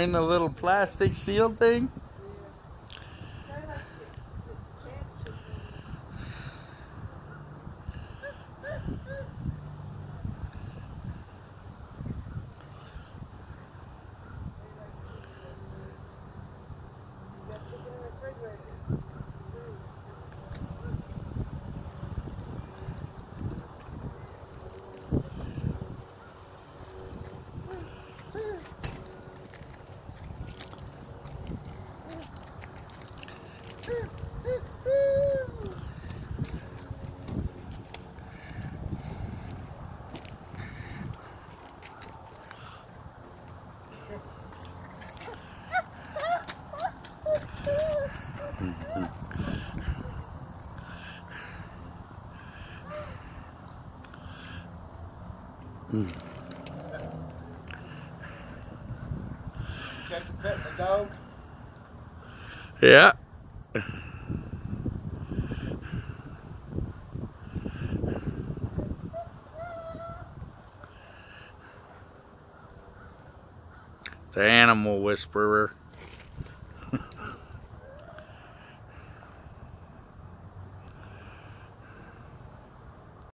In the little plastic seal thing? Catch a pet the dog. Yeah. The animal whisperer.